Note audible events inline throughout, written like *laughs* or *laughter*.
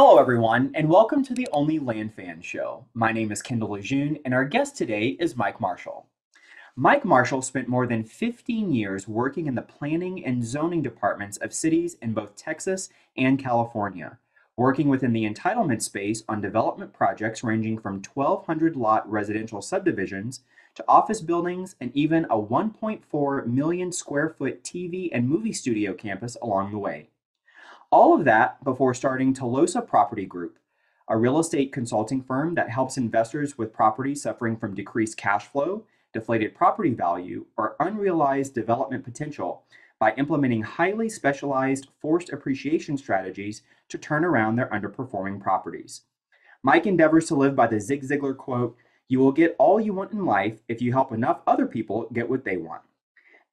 Hello, everyone, and welcome to the Only Land Fan Show. My name is Kendall LeJeune, and our guest today is Mike Marshall. Mike Marshall spent more than 15 years working in the planning and zoning departments of cities in both Texas and California, working within the entitlement space on development projects ranging from 1,200 lot residential subdivisions to office buildings and even a 1.4 million square foot TV and movie studio campus along the way. All of that before starting Tolosa Property Group, a real estate consulting firm that helps investors with properties suffering from decreased cash flow, deflated property value, or unrealized development potential by implementing highly specialized forced appreciation strategies to turn around their underperforming properties. Mike endeavors to live by the Zig Ziglar quote You will get all you want in life if you help enough other people get what they want.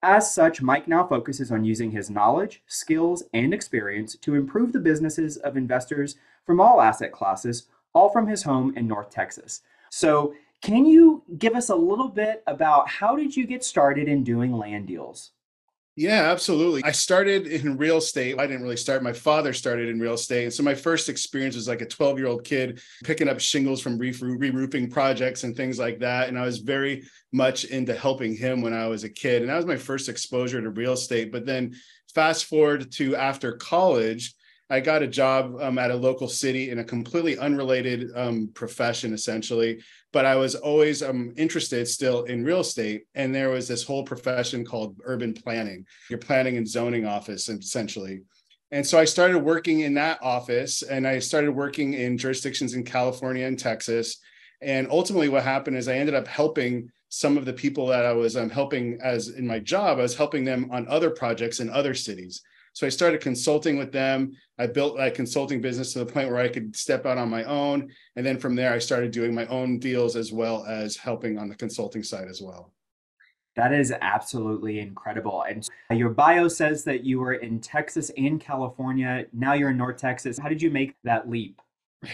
As such, Mike now focuses on using his knowledge, skills, and experience to improve the businesses of investors from all asset classes, all from his home in North Texas. So, can you give us a little bit about how did you get started in doing land deals? Yeah, absolutely. I started in real estate. I didn't really start. My father started in real estate. And so my first experience was like a 12 year old kid picking up shingles from re roofing projects and things like that. And I was very much into helping him when I was a kid. And that was my first exposure to real estate. But then fast forward to after college, I got a job um, at a local city in a completely unrelated um, profession, essentially. But I was always um, interested still in real estate. And there was this whole profession called urban planning, your planning and zoning office, essentially. And so I started working in that office and I started working in jurisdictions in California and Texas. And ultimately, what happened is I ended up helping some of the people that I was um, helping as in my job, I was helping them on other projects in other cities. So I started consulting with them. I built a consulting business to the point where I could step out on my own. And then from there, I started doing my own deals as well as helping on the consulting side as well. That is absolutely incredible. And your bio says that you were in Texas and California. Now you're in North Texas. How did you make that leap?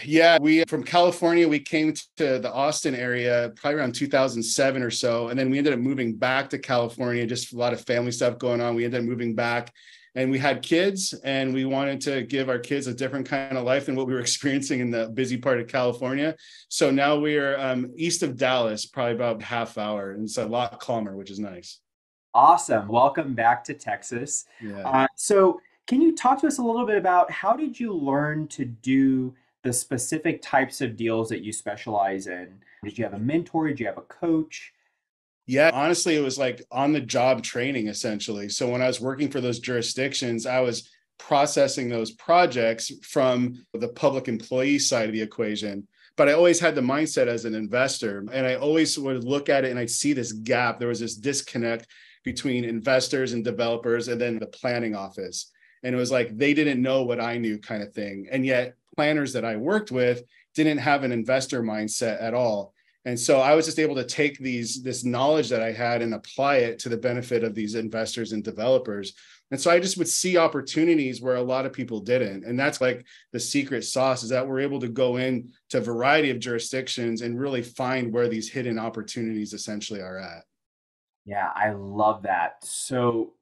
Yeah, we from California, we came to the Austin area probably around 2007 or so. And then we ended up moving back to California, just a lot of family stuff going on. We ended up moving back and we had kids and we wanted to give our kids a different kind of life than what we were *laughs* experiencing in the busy part of california. So now we're um, east of dallas probably about half hour and it's a lot calmer which is nice. Awesome. Welcome back to texas. Yeah. Uh, so can you talk to us a little bit about how did you learn to do the specific types of deals that you specialize in? Did you have a mentor? Did you have a coach yeah, honestly, it was like on the job training essentially. So when I was working for those jurisdictions, I was processing those projects from the public employee side of the equation. But I always had the mindset as an investor, and I always would look at it and I'd see this gap. There was this disconnect between investors and developers, and then the planning office. And it was like they didn't know what I knew, kind of thing. And yet, planners that I worked with didn't have an investor mindset at all. And so I was just able to take these this knowledge that I had and apply it to the benefit of these investors and developers. And so I just would see opportunities where a lot of people didn't. And that's like the secret sauce is that we're able to go in to a variety of jurisdictions and really find where these hidden opportunities essentially are at. Yeah, I love that. So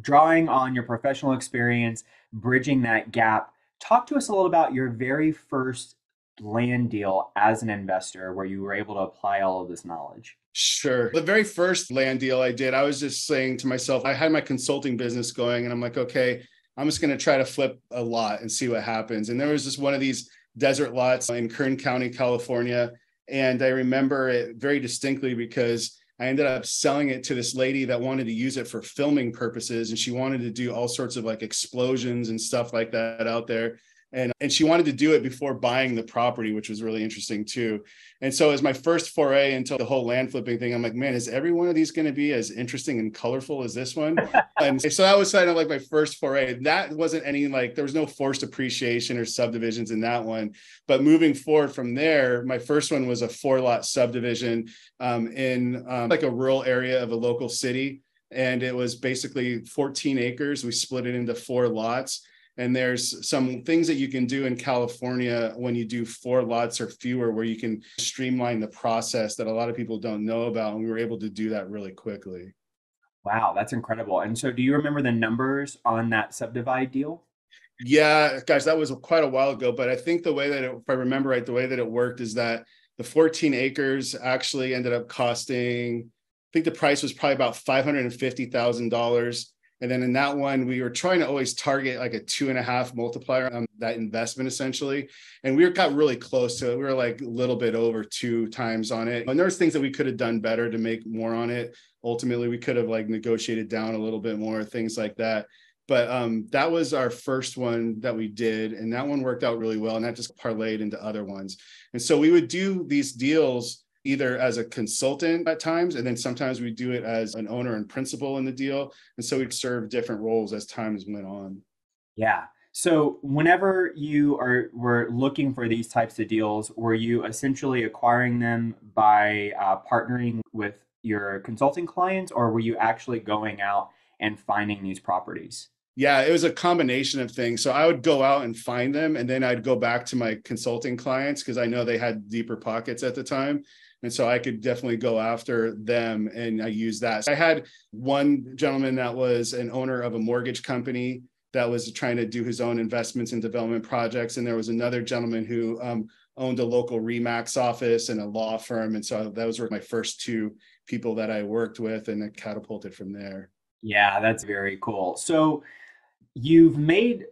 drawing on your professional experience, bridging that gap, talk to us a little about your very first land deal as an investor where you were able to apply all of this knowledge? Sure. The very first land deal I did, I was just saying to myself, I had my consulting business going, and I'm like, okay, I'm just going to try to flip a lot and see what happens. And there was just one of these desert lots in Kern County, California. And I remember it very distinctly because I ended up selling it to this lady that wanted to use it for filming purposes. And she wanted to do all sorts of like explosions and stuff like that out there and and she wanted to do it before buying the property which was really interesting too. And so as my first foray into the whole land flipping thing. I'm like man is every one of these going to be as interesting and colorful as this one? *laughs* And so that was kind of like my first foray. That wasn't any like there was no forced appreciation or subdivisions in that one. But moving forward from there my first one was a four lot subdivision um, in um, like a rural area of a local city. And it was basically 14 acres. We split it into four lots and there's some things that you can do in California when you do four lots or fewer, where you can streamline the process that a lot of people don't know about. And we were able to do that really quickly. Wow, that's incredible. And so, do you remember the numbers on that subdivide deal? Yeah, guys, that was quite a while ago. But I think the way that, it, if I remember right, the way that it worked is that the 14 acres actually ended up costing, I think the price was probably about $550,000. And then in that one, we were trying to always target like a two and a half multiplier on that investment essentially. And we got really close to it. We were like a little bit over two times on it. And there's things that we could have done better to make more on it. Ultimately, we could have like negotiated down a little bit more, things like that but um, that was our first one that we did and that one worked out really well and that just parlayed into other ones and so we would do these deals either as a consultant at times and then sometimes we do it as an owner and principal in the deal and so we'd serve different roles as times went on yeah so whenever you are were looking for these types of deals were you essentially acquiring them by uh, partnering with your consulting clients or were you actually going out and finding these properties yeah, it was a combination of things. So I would go out and find them, and then I'd go back to my consulting clients because I know they had deeper pockets at the time. And so I could definitely go after them and I use that. I had one gentleman that was an owner of a mortgage company that was trying to do his own investments and development projects. And there was another gentleman who um, owned a local REMAX office and a law firm. And so those were my first two people that I worked with and it catapulted from there. Yeah, that's very cool. So you've made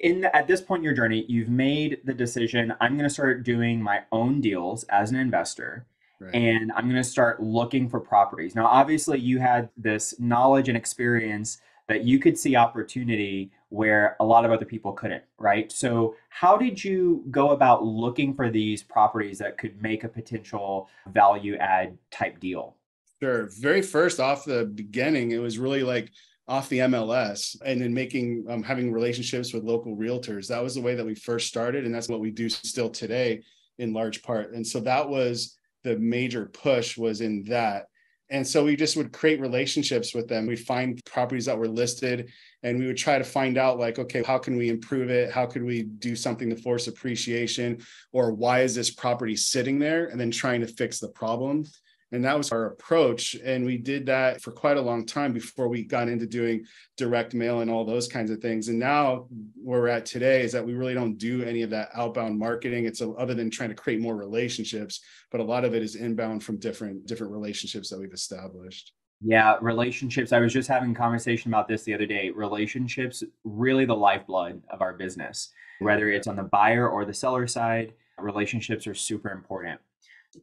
in the, at this point in your journey, you've made the decision. I'm going to start doing my own deals as an investor, right. and I'm going to start looking for properties. Now, obviously, you had this knowledge and experience that you could see opportunity where a lot of other people couldn't, right? So, how did you go about looking for these properties that could make a potential value add type deal? Sure. Very first off the beginning, it was really like off the MLS and then making um, having relationships with local realtors. That was the way that we first started, and that's what we do still today in large part. And so that was the major push was in that. And so we just would create relationships with them. We'd find properties that were listed and we would try to find out, like, okay, how can we improve it? How could we do something to force appreciation? Or why is this property sitting there? And then trying to fix the problem. And that was our approach. And we did that for quite a long time before we got into doing direct mail and all those kinds of things. And now where we're at today is that we really don't do any of that outbound marketing. It's a, other than trying to create more relationships, but a lot of it is inbound from different different relationships that we've established. Yeah, relationships. I was just having a conversation about this the other day. Relationships really the lifeblood of our business. Whether it's on the buyer or the seller side, relationships are super important.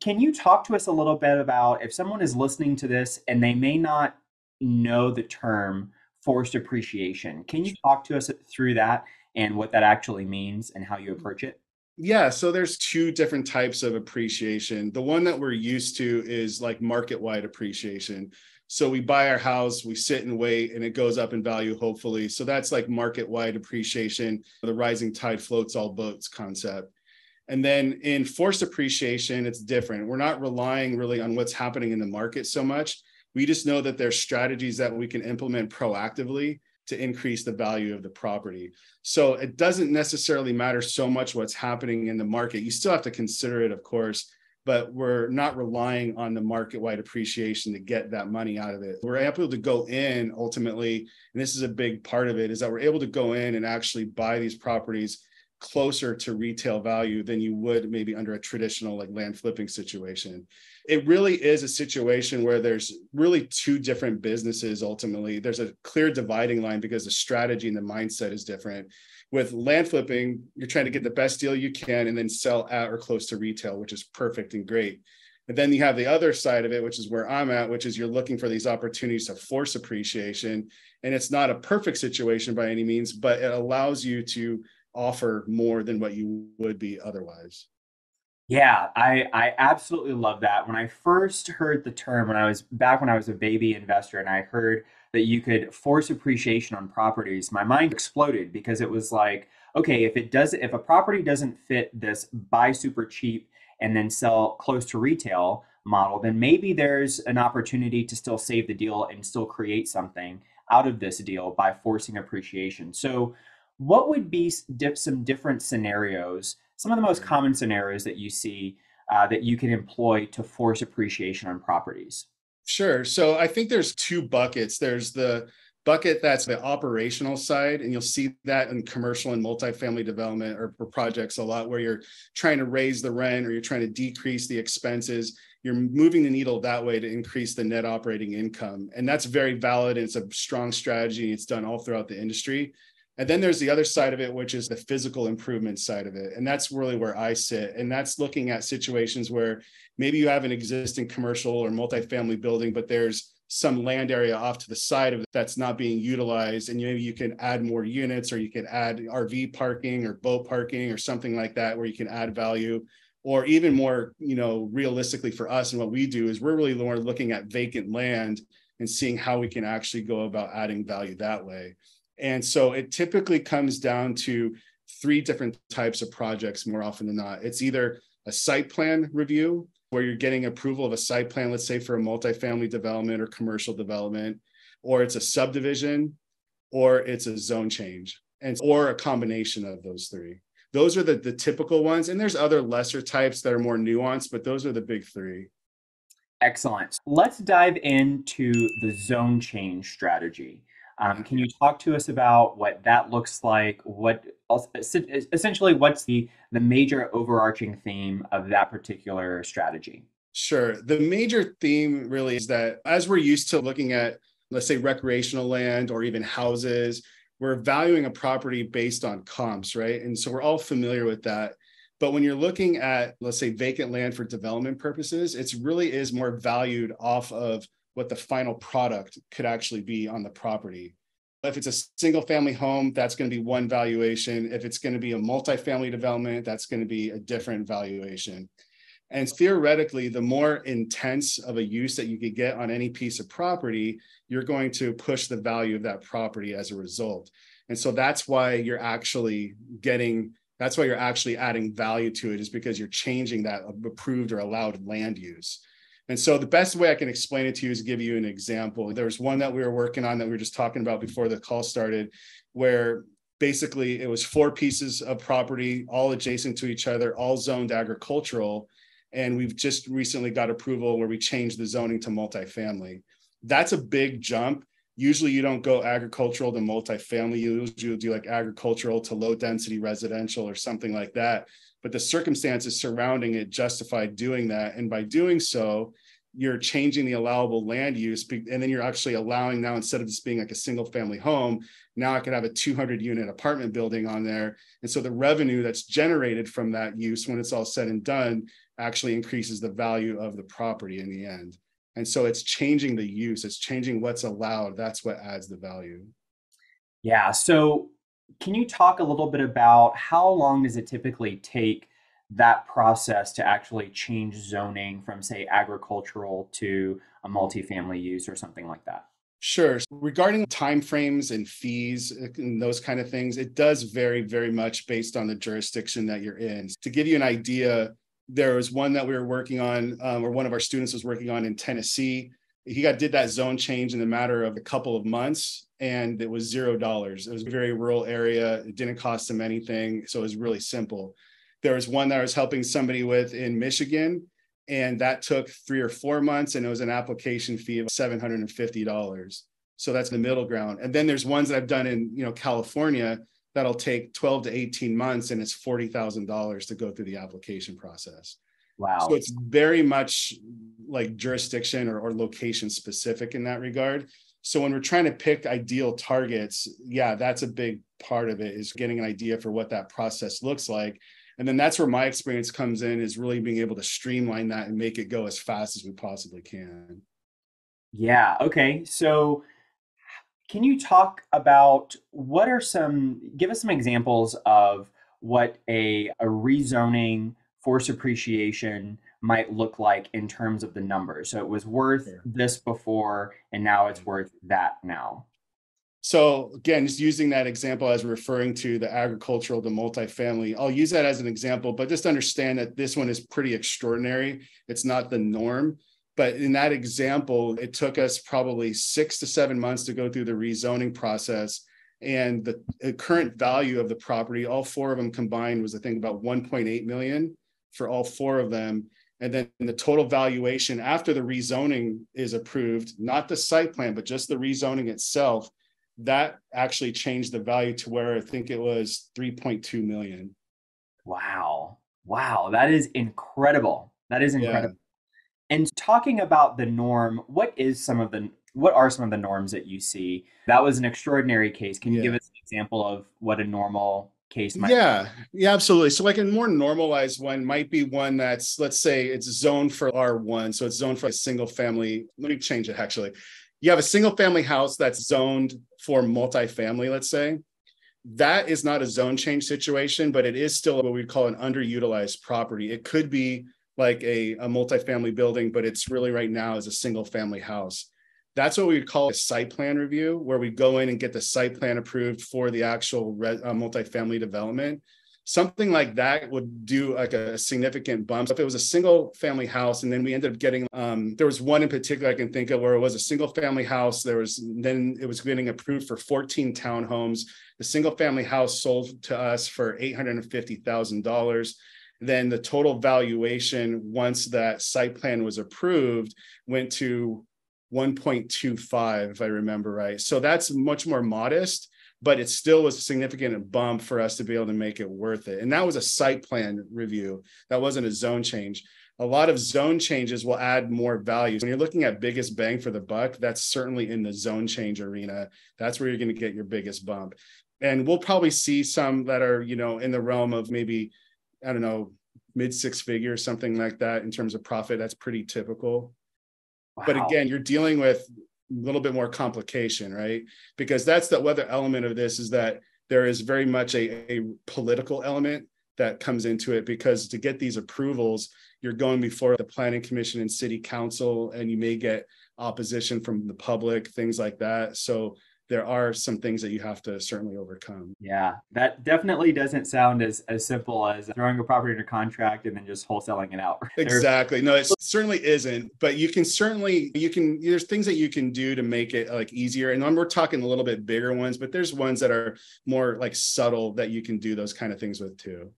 Can you talk to us a little bit about if someone is listening to this and they may not know the term forced appreciation? Can you talk to us through that and what that actually means and how you mm-hmm. approach it? Yeah, so there's two different types of appreciation. The one that we're used to is like market wide appreciation. So we buy our house, we sit and wait, and it goes up in value, hopefully. So that's like market wide appreciation, the rising tide floats all boats concept. And then in forced appreciation, it's different. We're not relying really on what's happening in the market so much. We just know that there's strategies that we can implement proactively to increase the value of the property. So it doesn't necessarily matter so much what's happening in the market. You still have to consider it, of course, but we're not relying on the market wide appreciation to get that money out of it. We're able to go in ultimately, and this is a big part of it, is that we're able to go in and actually buy these properties closer to retail value than you would maybe under a traditional like land flipping situation. It really is a situation where there's really two different businesses ultimately. There's a clear dividing line because the strategy and the mindset is different. With land flipping, you're trying to get the best deal you can and then sell at or close to retail, which is perfect and great. And then you have the other side of it, which is where I'm at, which is you're looking for these opportunities to force appreciation. And it's not a perfect situation by any means, but it allows you to offer more than what you would be otherwise. Yeah, I, I absolutely love that. When I first heard the term, when I was back when I was a baby investor and I heard that you could force appreciation on properties, my mind exploded because it was like, okay, if it does if a property doesn't fit this buy super cheap and then sell close to retail model, then maybe there's an opportunity to still save the deal and still create something out of this deal by forcing appreciation. So what would be some different scenarios, some of the most common scenarios that you see uh, that you can employ to force appreciation on properties? Sure. So I think there's two buckets. There's the bucket that's the operational side and you'll see that in commercial and multifamily development or projects a lot where you're trying to raise the rent or you're trying to decrease the expenses you're moving the needle that way to increase the net operating income and that's very valid and it's a strong strategy it's done all throughout the industry and then there's the other side of it which is the physical improvement side of it. And that's really where i sit. And that's looking at situations where maybe you have an existing commercial or multifamily building but there's some land area off to the side of it that's not being utilized. And maybe you can add more units or you can add rv parking or boat parking or something like that where you can add value. Or even more you know realistically for us and what we do is we're really more looking at vacant land and seeing how we can actually go about adding value that way and so it typically comes down to three different types of projects more often than not it's either a site plan review where you're getting approval of a site plan, let's say for a multifamily development or commercial development, or it's a subdivision, or it's a zone change, and or a combination of those three. Those are the, the typical ones. And there's other lesser types that are more nuanced, but those are the big three. Excellent. Let's dive into the zone change strategy. Um, can you talk to us about what that looks like? What essentially what's the the major overarching theme of that particular strategy? Sure. The major theme really is that as we're used to looking at, let's say, recreational land or even houses, we're valuing a property based on comps, right? And so we're all familiar with that. But when you're looking at, let's say, vacant land for development purposes, it really is more valued off of what the final product could actually be on the property. If it's a single family home, that's going to be one valuation. If it's going to be a multifamily development, that's going to be a different valuation. And theoretically, the more intense of a use that you could get on any piece of property, you're going to push the value of that property as a result. And so that's why you're actually getting, that's why you're actually adding value to it, is because you're changing that approved or allowed land use. And so the best way I can explain it to you is give you an example. There's one that we were working on that we were just talking about before the call started, where basically it was four pieces of property, all adjacent to each other, all zoned agricultural. And we've just recently got approval where we changed the zoning to multifamily. That's a big jump. Usually you don't go agricultural to multifamily. Usually You do like agricultural to low density residential or something like that but the circumstances surrounding it justified doing that. And by doing so, you're changing the allowable land use and then you're actually allowing now instead of just being like a single family home now i could have a 200 unit apartment building on there. And so the revenue that's generated from that use when it's all said and done actually increases the value of the property in the end. And so it's changing the use it's changing what's allowed that's what adds the value. Yeah so can you talk a little bit about how long does it typically take that process to actually change zoning from, say, agricultural to a multifamily use or something like that? Sure. Regarding timeframes and fees and those kind of things, it does vary very much based on the jurisdiction that you're in. To give you an idea, there was one that we were working on, um, or one of our students was working on in Tennessee. He got did that zone change in the matter of a couple of months, and it was zero dollars. It was a very rural area. It didn't cost him anything. So it was really simple. There was one that I was helping somebody with in Michigan, and that took three or four months, and it was an application fee of $750. So that's the middle ground. And then there's ones that I've done in you know California that'll take 12 to 18 months and it's $40,000 to go through the application process. Wow. So it's very much like jurisdiction or, or location specific in that regard. So when we're trying to pick ideal targets, yeah, that's a big part of it is getting an idea for what that process looks like. And then that's where my experience comes in is really being able to streamline that and make it go as fast as we possibly can. Yeah. Okay. So can you talk about what are some, give us some examples of what a, a rezoning force appreciation might look like in terms of the numbers. So it was worth sure. this before, and now it's mm-hmm. worth that now. So again, just using that example as referring to the agricultural, the multifamily, I'll use that as an example, but just understand that this one is pretty extraordinary. It's not the norm. But in that example, it took us probably six to seven months to go through the rezoning process. And the, the current value of the property, all four of them combined was, I think, about 1.8 million for all four of them. And then the total valuation after the rezoning is approved, not the site plan, but just the rezoning itself, that actually changed the value to where I think it was 3.2 million. Wow. Wow. That is incredible. That is incredible. Yeah. And talking about the norm, what is some of the what are some of the norms that you see? That was an extraordinary case. Can you yeah. give us an example of what a normal case might yeah be? yeah absolutely. So like a more normalized one might be one that's let's say it's zoned for r1 so it's zoned for a single family. Let me change it actually. You have a single family house that's zoned for multifamily let's say. That is not a zone change situation but it is still what we'd call an underutilized property. It could be like a, a multifamily building but it's really right now is a single family house that's what we would call a site plan review, where we go in and get the site plan approved for the actual re- uh, multifamily development. Something like that would do like a significant bump. If it was a single family house, and then we ended up getting, um, there was one in particular I can think of where it was a single family house. There was then it was getting approved for 14 townhomes. The single family house sold to us for $850,000 then the total valuation once that site plan was approved went to 1.25, if I remember right. So that's much more modest, but it still was a significant bump for us to be able to make it worth it. And that was a site plan review. That wasn't a zone change. A lot of zone changes will add more value. When you're looking at biggest bang for the buck, that's certainly in the zone change arena. That's where you're going to get your biggest bump. And we'll probably see some that are, you know, in the realm of maybe, I don't know, mid six figures, something like that in terms of profit. That's pretty typical. Wow. But again, you're dealing with a little bit more complication, right? Because that's the other element of this is that there is very much a, a political element that comes into it because to get these approvals, you're going before the planning commission and city council, and you may get opposition from the public, things like that. So there are some things that you have to certainly overcome. Yeah, that definitely doesn't sound as, as simple as throwing a property under contract and then just wholesaling it out. *laughs* Exactly. No, it certainly isn't. But you can certainly you can there's things that you can do to make it like easier. And we're talking a little bit bigger ones, but there's ones that are more like subtle that you can do those kind of things with too.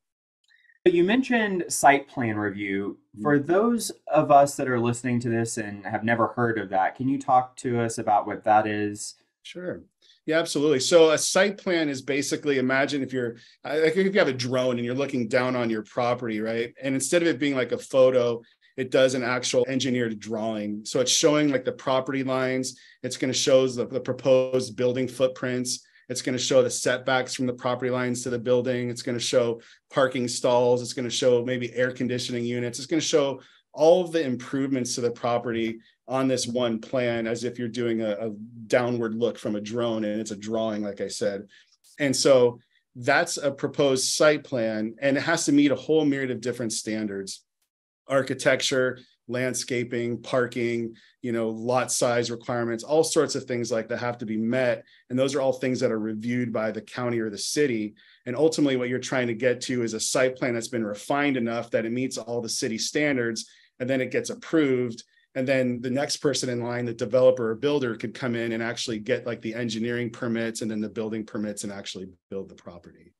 You mentioned site plan review. For mm-hmm. those of us that are listening to this and have never heard of that, can you talk to us about what that is? Sure. Yeah, absolutely. So a site plan is basically imagine if you're like if you have a drone and you're looking down on your property, right? And instead of it being like a photo, it does an actual engineered drawing. So it's showing like the property lines. It's going to show the, the proposed building footprints. It's going to show the setbacks from the property lines to the building. It's going to show parking stalls. It's going to show maybe air conditioning units. It's going to show all of the improvements to the property on this one plan as if you're doing a, a, downward look from a drone and it's a drawing like i said. And so that's a proposed site plan and it has to meet a whole myriad of different standards. Architecture landscaping parking you know lot size requirements all sorts of things like that have to be met. And those are all things that are reviewed by the county or the city. And ultimately what you're trying to get to is a site plan that's been refined enough that it meets all the city standards and then it gets approved and then the next person in line the developer or builder could come in and actually get like the engineering permits and then the building permits and actually build the property.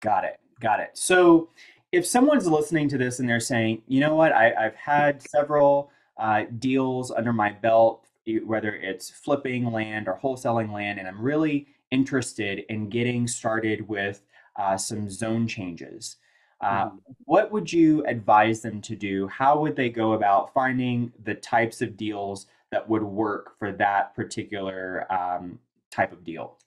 Got it. Got it. So if someone's listening to this and they're saying you know what? I, have had several uh, deals under my belt whether it's flipping land or wholesaling land and i'm really interested in getting started with uh, some zone changes uh, mm-hmm. what would you advise them to do? How would they go about finding the types of deals that would work for that particular um, type of deal?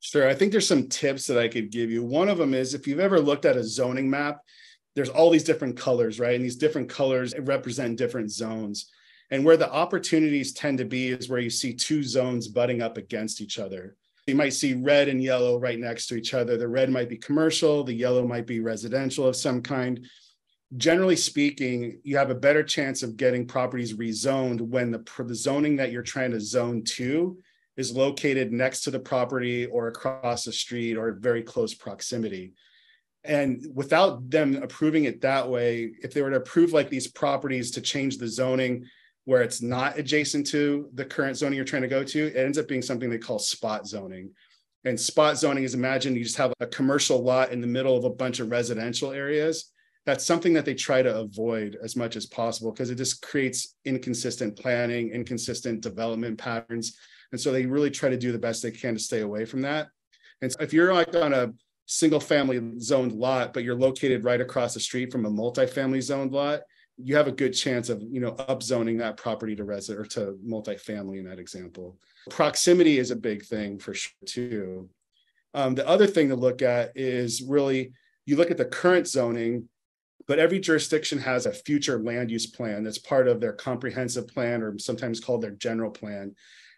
Sure. I think there's some tips that I could give you. One of them is if you've ever looked at a zoning map, there's all these different colors, right? And these different colors represent different zones. And where the opportunities tend to be is where you see two zones butting up against each other. You might see red and yellow right next to each other. The red might be commercial, the yellow might be residential of some kind. Generally speaking, you have a better chance of getting properties rezoned when the, the zoning that you're trying to zone to is located next to the property or across the street or very close proximity. And without them approving it that way, if they were to approve like these properties to change the zoning where it's not adjacent to the current zoning you're trying to go to, it ends up being something they call spot zoning. And spot zoning is imagine you just have a commercial lot in the middle of a bunch of residential areas. That's something that they try to avoid as much as possible because it just creates inconsistent planning, inconsistent development patterns. And so they really try to do the best they can to stay away from that. And so if you're like on a single family zoned lot, but you're located right across the street from a multifamily zoned lot, you have a good chance of you know upzoning that property to resident or to multifamily in that example. Proximity is a big thing for sure too. Um, the other thing to look at is really you look at the current zoning, but every jurisdiction has a future land use plan that's part of their comprehensive plan or sometimes called their general plan.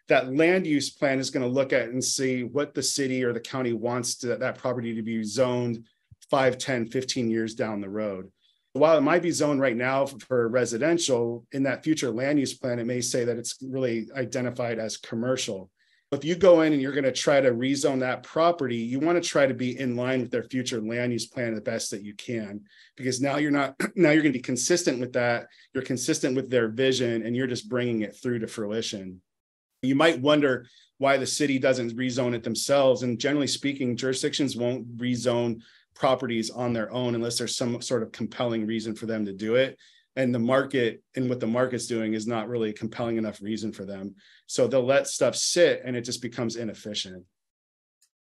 That land use plan is going to look at and see what the city or the county wants to, that property to be zoned 5, 10, 15 years down the road. While it might be zoned right now for residential, in that future land use plan, it may say that it's really identified as commercial if you go in and you're going to try to rezone that property, you want to try to be in line with their future land use plan the best that you can, because now you're not, *clears throat* now you're going to be consistent with that. You're consistent with their vision and you're just bringing it through to fruition. You might wonder why the city doesn't rezone it themselves. And generally speaking, jurisdictions won't rezone properties on their own unless there's some sort of compelling reason for them to do it. And the market and what the market's doing is not really a compelling enough reason for them. So they'll let stuff sit and it just becomes inefficient.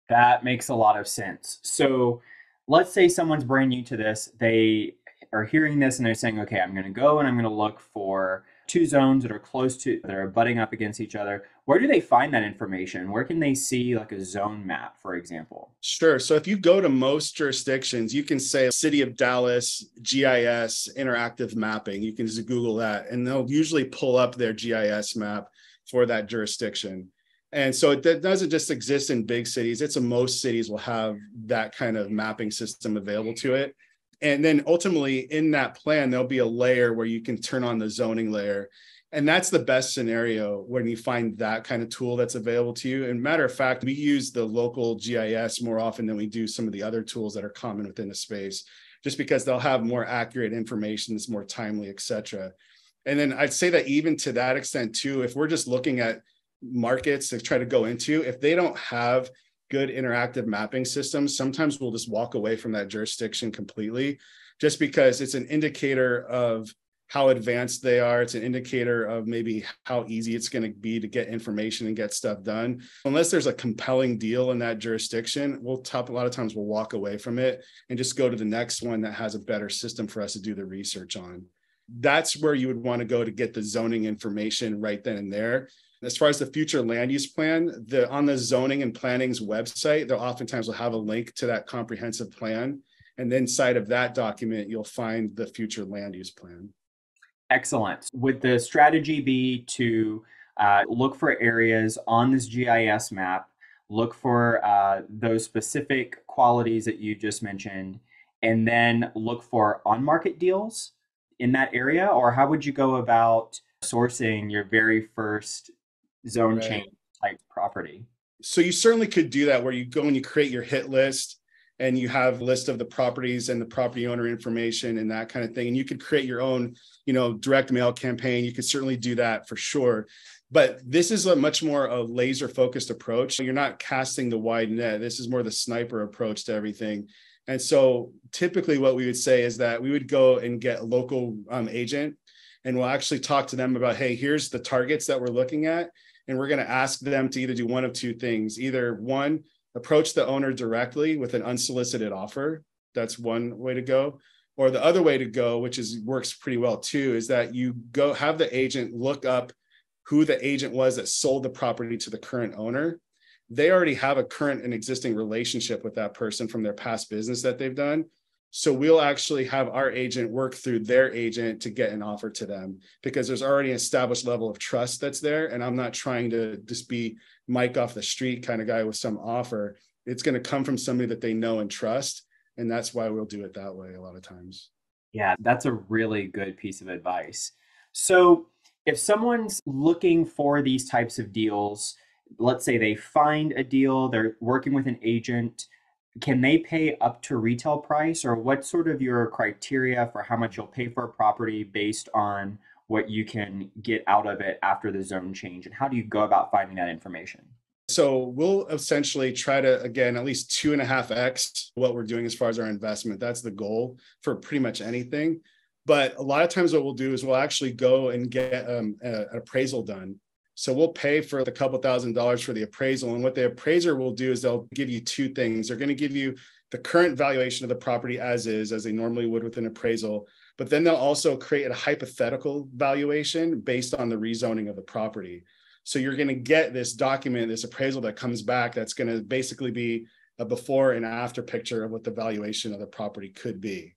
That makes a lot of sense. So let's say someone's brand new to this. They are hearing this and they're saying okay i'm going to go and i'm going to look for two zones that are close to that are butting up against each other where do they find that information? Where can they see like a zone map for example? Sure. So if you go to most jurisdictions you can say city of dallas gis interactive mapping. You can just google that and they'll usually pull up their gis map for that jurisdiction. And so it doesn't just exist in big cities. It's a most cities will have that kind of mapping system available to it. And then ultimately in that plan there'll be a layer where you can turn on the zoning layer and that's the best scenario when you find that kind of tool that's available to you. And matter of fact we use the local gis more often than we do some of the other tools that are common within the space just because they'll have more accurate information that's more timely etc and then i'd say that even to that extent too if we're just looking at markets to try to go into if they don't have good interactive mapping systems, sometimes we'll just walk away from that jurisdiction completely just because it's an indicator of how advanced they are. It's an indicator of maybe how easy it's going to be to get information and get stuff done. Unless there's a compelling deal in that jurisdiction, we'll top a lot of times we'll walk away from it and just go to the next one that has a better system for us to do the research on. That's where you would want to go to get the zoning information right then and there. As far as the future land use plan, the on the zoning and planning's website, they'll oftentimes will have a link to that comprehensive plan. And inside of that document, you'll find the future land use plan. Excellent. Would the strategy be to uh, look for areas on this GIS map, look for uh, those specific qualities that you just mentioned, and then look for on market deals in that area? Or how would you go about sourcing your very first zone right. change type property. So you certainly could do that where you go and you create your hit list and you have a list of the properties and the property owner information and that kind of thing. And you could create your own, you know, direct mail campaign. You could certainly do that for sure. But this is a much more a laser focused approach. You're not casting the wide net. This is more the sniper approach to everything. And so typically what we would say is that we would go and get a local um, agent and we'll actually talk to them about, hey, here's the targets that we're looking at and we're going to ask them to either do one of two things either one approach the owner directly with an unsolicited offer. That's one way to go. Or the other way to go which is works pretty well too is that you go have the agent look up who the agent was that sold the property to the current owner. They already have a current and existing relationship with that person from their past business that they've done so we'll actually have our agent work through their agent to get an offer to them because there's already an established level of trust that's there. And I'm not trying to just be Mike off the street kind of guy with some offer. It's going to come from somebody that they know and trust. And that's why we'll do it that way a lot of times. Yeah, that's a really good piece of advice. So if someone's looking for these types of deals, let's say they find a deal, they're working with an agent can they pay up to retail price or what sort of your criteria for how much you'll pay for a property based on what you can get out of it after the zone change and how do you go about finding that information? So we'll essentially try to again at least two and a half x what we're doing as far as our investment. That's the goal for pretty much anything. But a lot of times what we'll do is we'll actually go and get um, a, an appraisal done So we'll pay for the couple thousand dollars for the appraisal. And what the appraiser will do is they'll give you two things. They're going to give you the current valuation of the property as is, as they normally would with an appraisal. But then they'll also create a hypothetical valuation based on the rezoning of the property. So you're going to get this document, this appraisal that comes back that's going to basically be a before and after picture of what the valuation of the property could be.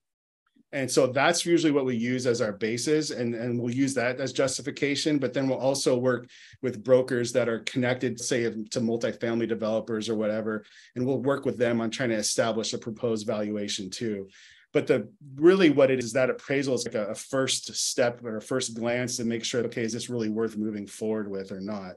And so that's usually what we use as our basis, and, and we'll use that as justification. But then we'll also work with brokers that are connected, say, to multifamily developers or whatever, and we'll work with them on trying to establish a proposed valuation too. But the really what it is that appraisal is like a, a first step or a first glance to make sure, okay, is this really worth moving forward with or not?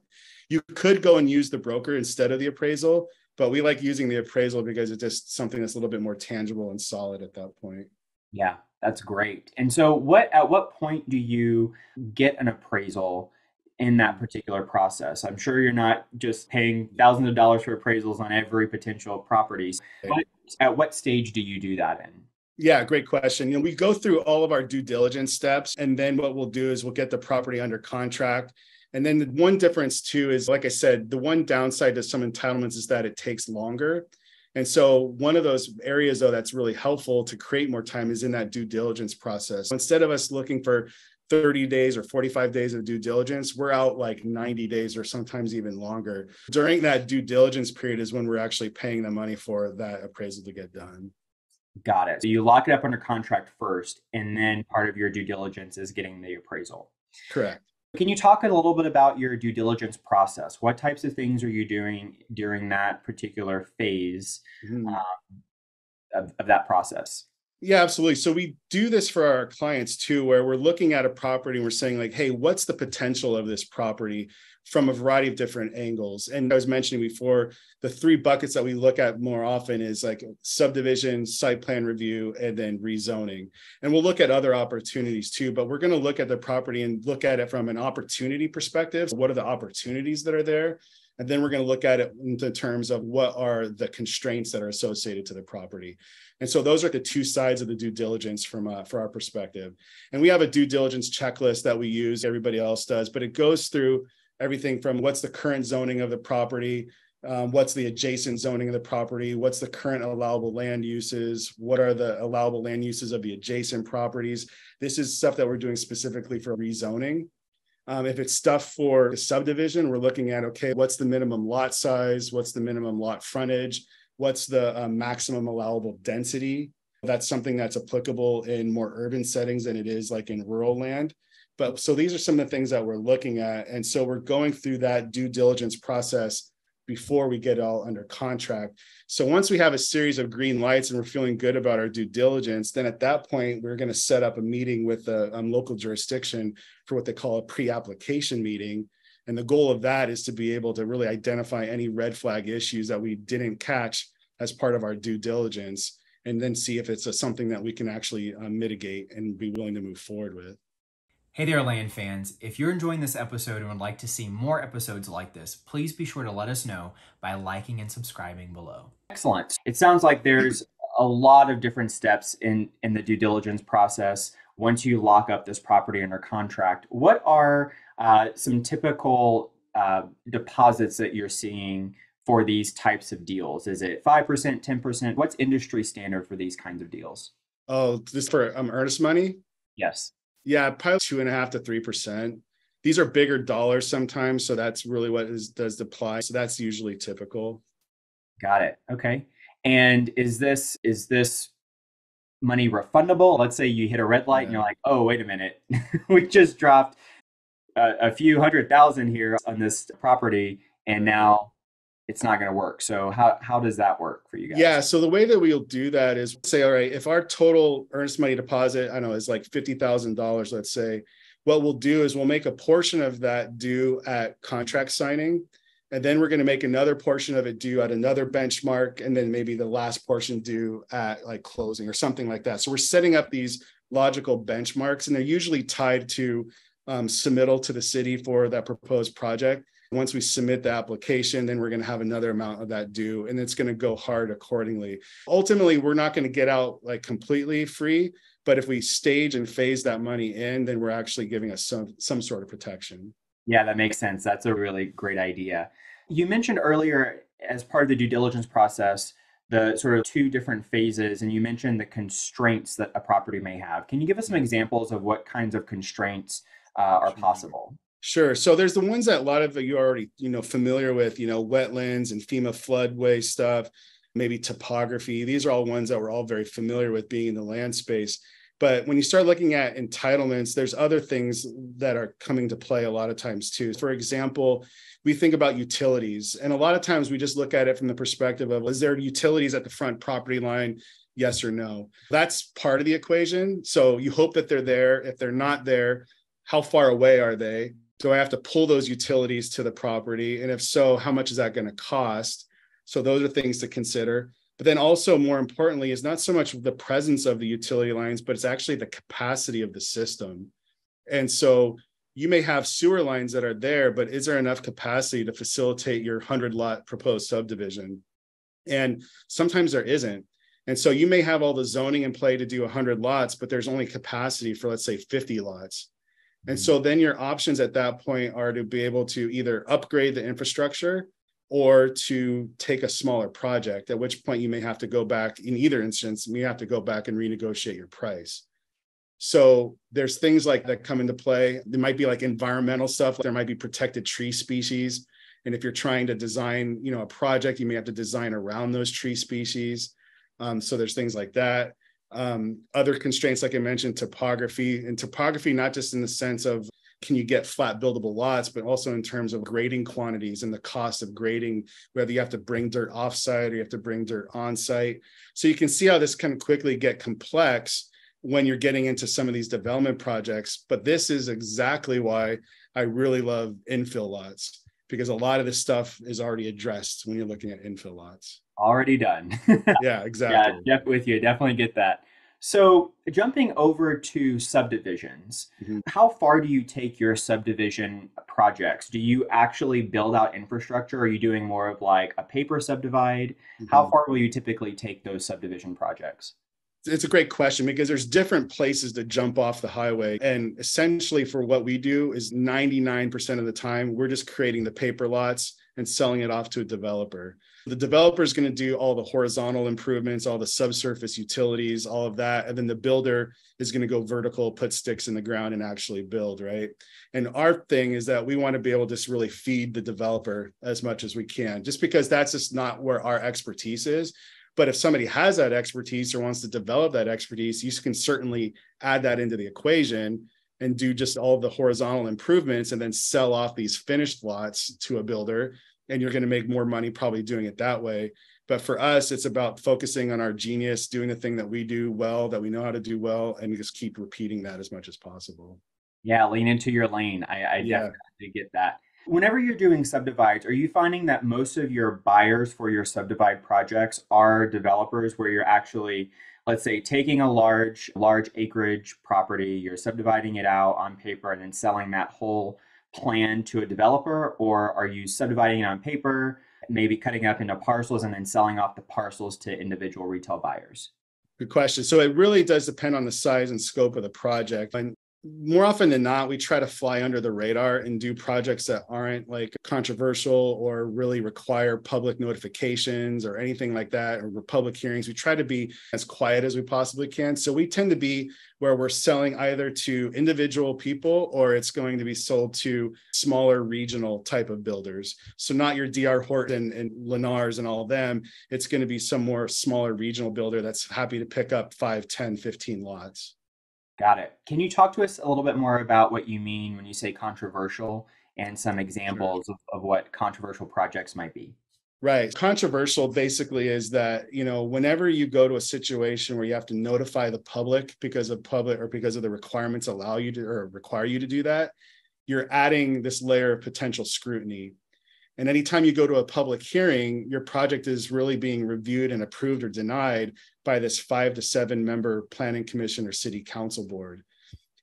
You could go and use the broker instead of the appraisal, but we like using the appraisal because it's just something that's a little bit more tangible and solid at that point. Yeah, that's great. And so what at what point do you get an appraisal in that mm. particular process? I'm sure you're not just paying thousands of dollars for appraisals on every potential property. But at what stage do you do that in? Yeah, great question. You know, we go through all of our due diligence steps and then what we'll do is we'll get the property under contract. And then the one difference too is like I said, the one downside to some entitlements is that it takes longer. And so one of those areas though that's really helpful to create more time is in that due diligence process. Instead of us looking for 30 days or 45 days of due diligence, we're out like 90 days or sometimes even longer. During that due diligence period is when we're actually paying the money for that appraisal to get done. Got it. So you lock it up under contract first, and then part of your due diligence is getting the appraisal. Correct. Can you talk a little bit about your due diligence process? What types of things are you doing during that particular phase mm-hmm. um, of, of that process? Yeah, absolutely. So we do this for our clients too, where we're looking at a property and we're saying, like, hey, what's the potential of this property from a variety of different angles? And I was mentioning before, the three buckets that we look at more often is like subdivision, site plan review, and then rezoning. And we'll look at other opportunities too, but we're going to look at the property and look at it from an opportunity perspective. What are the opportunities that are there? And then we're going to look at it in terms of what are the constraints that are associated to the property. And so those are the two sides of the due diligence from uh, for our perspective. And we have a due diligence checklist that we use, everybody else does, but it goes through everything from what's the current zoning of the property, um, what's the adjacent zoning of the property, what's the current allowable land uses, what are the allowable land uses of the adjacent properties. This is stuff that we're doing specifically for rezoning. Um, if it's stuff for a subdivision, we're looking at okay, what's the minimum lot size? What's the minimum lot frontage? What's the uh, maximum allowable density? That's something that's applicable in more urban settings than it is like in rural land. But so these are some of the things that we're looking at. And so we're going through that due diligence process before we get all under contract. So once we have a series of green lights and we're feeling good about our due diligence, then at that point we're going to set up a meeting with the um, local jurisdiction for what they call a pre-application meeting. And the goal of that is to be able to really identify any red flag issues that we didn't catch as part of our due diligence, and then see if it's a, something that we can actually uh, mitigate and be willing to move forward with. Hey there, land fans. If you're enjoying this episode and would like to see more episodes like this, please be sure to let us know by liking and subscribing below. Excellent. It sounds like there's a lot of different steps in, in the due diligence process once you lock up this property under contract. What are uh, some typical uh, deposits that you're seeing for these types of deals? Is it 5%, 10%? What's industry standard for these kinds of deals? Oh, this for um, earnest money? Yes. Yeah, probably two and a half to three percent. These are bigger dollars sometimes, so that's really what is, does apply. So that's usually typical. Got it. Okay. And is this is this money refundable? Let's say you hit a red light yeah. and you're like, oh, wait a minute, *laughs* we just dropped a, a few hundred thousand here on this property, and now it's not going to work. So how how does that work for you guys? Yeah, so the way that we'll do that is say, all right, if our total earnest money deposit, I know is like fifty thousand dollars, let's say, what we'll do is we'll make a portion of that due at contract signing, and then we're going to make another portion of it due at another benchmark, and then maybe the last portion due at like closing or something like that. So we're setting up these logical benchmarks, and they're usually tied to um, submittal to the city for that proposed project. Once we submit the application, then we're going to have another amount of that due and it's going to go hard accordingly. Ultimately, we're not going to get out like completely free, but if we stage and phase that money in, then we're actually giving us some some sort of protection. Yeah, that makes sense. That's a really great idea. You mentioned earlier, as part of the due diligence process, the sort of two different phases, and you mentioned the constraints that a property may have. Can you give us some examples of what kinds of constraints uh, are possible? Sure. So there's the ones that a lot of you are already, you know, familiar with, you know, wetlands and FEMA floodway stuff, maybe topography. These are all ones that we're all very familiar with being in the land space. But when you start looking at entitlements, there's other things that are coming to play a lot of times too. For example, we think about utilities, and a lot of times we just look at it from the perspective of is there utilities at the front property line? Yes or no. That's part of the equation. So you hope that they're there. If they're not there, how far away are they? Do I have to pull those utilities to the property? And if so, how much is that going to cost? So those are things to consider. But then also more importantly is not so much the presence of the utility lines, but it's actually the capacity of the system. And so you may have sewer lines that are there, but is there enough capacity to facilitate your 100 lot proposed subdivision? And sometimes there isn't. And so you may have all the zoning in play to do 100 lots, but there's only capacity for, let's say, 50 lots. And so then your options at that point are to be able to either upgrade the infrastructure or to take a smaller project, at which point you may have to go back in either instance, you may have to go back and renegotiate your price. So there's things like that come into play. There might be like environmental stuff. There might be protected tree species. And if you're trying to design, you know, a project, you may have to design around those tree species. Um, so there's things like that um, other constraints, like I mentioned, topography and topography, not just in the sense of can you get flat buildable lots, but also in terms of grading quantities and the cost of grading, whether you have to bring dirt offsite or you have to bring dirt on site. So you can see how this can quickly get complex when you're getting into some of these development projects. But this is exactly why I really love infill lots because a lot of this stuff is already addressed when you're looking at infill lots already done. *laughs* yeah, exactly. Yeah, def- with you. Definitely get that. So, jumping over to subdivisions, mm-hmm. how far do you take your subdivision projects? Do you actually build out infrastructure? Or are you doing more of like a paper subdivide? Mm-hmm. How far will you typically take those subdivision projects? It's a great question because there's different places to jump off the highway. And essentially, for what we do, is 99% of the time, we're just creating the paper lots and selling it off to a developer. The developer is going to do all the horizontal improvements, all the subsurface utilities, all of that. And then the builder is going to go vertical, put sticks in the ground and actually build, right? And our thing is that we want to be able to just really feed the developer as much as we can, just because that's just not where our expertise is. But if somebody has that expertise or wants to develop that expertise, you can certainly add that into the equation and do just all the horizontal improvements and then sell off these finished lots to a builder and you're going to make more money probably doing it that way. But for us, it's about focusing on our genius, doing the thing that we do well, that we know how to do well, and just keep repeating that as much as possible. Yeah, lean into your lane. I, I yeah. definitely get that. Whenever you're doing subdivides, are you finding that most of your buyers for your subdivide projects are developers where you're actually, let's say, taking a large, large acreage property, you're subdividing it out on paper and then selling that whole plan to a developer, or are you subdividing it on paper, maybe cutting up into parcels and then selling off the parcels to individual retail buyers? Good question. So it really does depend on the size and scope of the project. And more often than not, we try to fly under the radar and do projects that aren't like controversial or really require public notifications or anything like that, or public hearings. We try to be as quiet as we possibly can. So we tend to be where we're selling either to individual people or it's going to be sold to smaller regional type of builders. So not your DR Horton and Lennars and all of them. It's going to be some more smaller regional builder that's happy to pick up 5, 10, 15 lots. Got it. Can you talk to us a little bit more about what you mean when you say controversial and some examples sure. of, of what controversial projects might be? Right. Controversial basically is that, you know, whenever you go to a situation where you have to notify the public because of public or because of the requirements allow you to or require you to do that, you're adding this layer of potential scrutiny. And anytime you go to a public hearing, your project is really being reviewed and approved or denied by this five to seven member planning commission or city council board.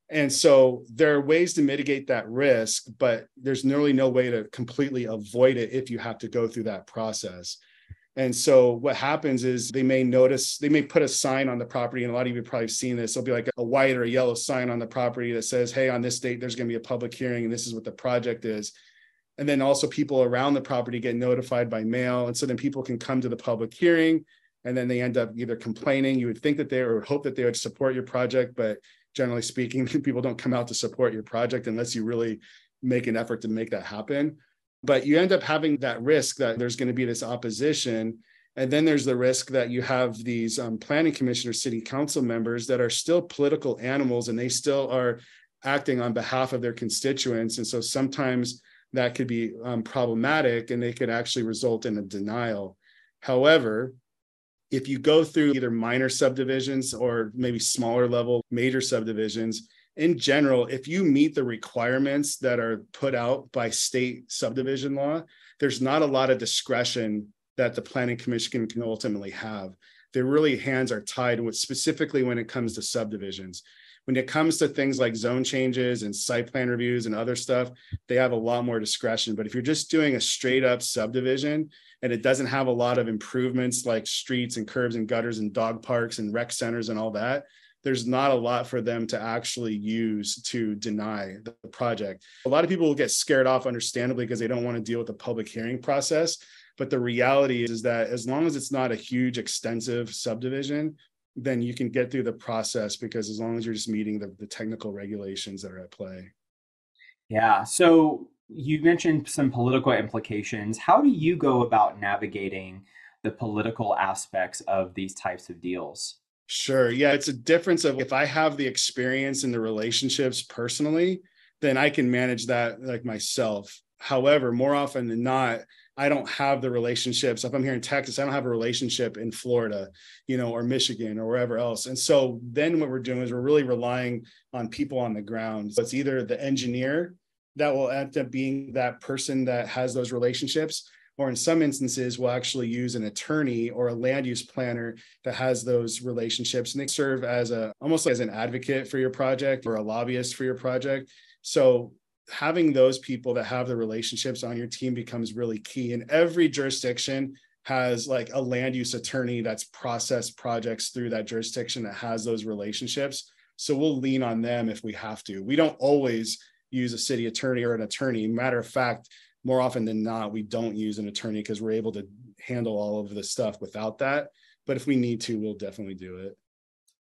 And so there are ways to mitigate that risk, but there's nearly no way to completely avoid it if you have to go through that process. And so what happens is they may notice, they may put a sign on the property, and a lot of you have probably seen this. It'll be like a white or a yellow sign on the property that says, hey, on this date, there's going to be a public hearing, and this is what the project is. And then also people around the property get notified by mail. And so then people can come to the public hearing and then they end up either complaining. You would think that they or hope that they would support your project, but generally speaking, *laughs* people don't come out to support your project unless you really make an effort to make that happen. But you end up having that risk that there's going to be this opposition. And then there's the risk that you have these um, planning commissioner, city council members that are still political animals and they still are acting on behalf of their constituents. And so sometimes that could be um, problematic and they could actually result in a denial. However, if you go through either minor subdivisions or maybe smaller level major subdivisions, in general, if you meet the requirements that are put out by state subdivision law, there's not a lot of discretion that the planning commission can ultimately have. Their really hands are tied with specifically when it comes to subdivisions. When it comes to things like zone changes and site plan reviews and other stuff, they have a lot more discretion. But if you're just doing a straight up subdivision and it doesn't have a lot of improvements like streets and curbs and gutters and dog parks and rec centers and all that, there's not a lot for them to actually use to deny the project. A lot of people will get scared off, understandably, because they don't want to deal with the public hearing process. But the reality is that as long as it's not a huge, extensive subdivision, then you can get through the process because as long as you're just meeting the, the technical regulations that are at play. Yeah. So you mentioned some political implications. How do you go about navigating the political aspects of these types of deals? Sure. Yeah. It's a difference of if I have the experience and the relationships personally, then I can manage that like myself. However, more often than not, I don't have the relationships. If I'm here in Texas, I don't have a relationship in Florida, you know, or Michigan or wherever else. And so then what we're doing is we're really relying on people on the ground. So it's either the engineer that will end up being that person that has those relationships, or in some instances we'll actually use an attorney or a land use planner that has those relationships and they serve as a almost like as an advocate for your project or a lobbyist for your project so having those people that have the relationships on your team becomes really key and every jurisdiction has like a land use attorney that's processed projects through that jurisdiction that has those relationships so we'll lean on them if we have to we don't always use a city attorney or an attorney matter of fact more often than not, we don't use an attorney because we're able to handle all of this stuff without that. But if we need to, we'll definitely do it.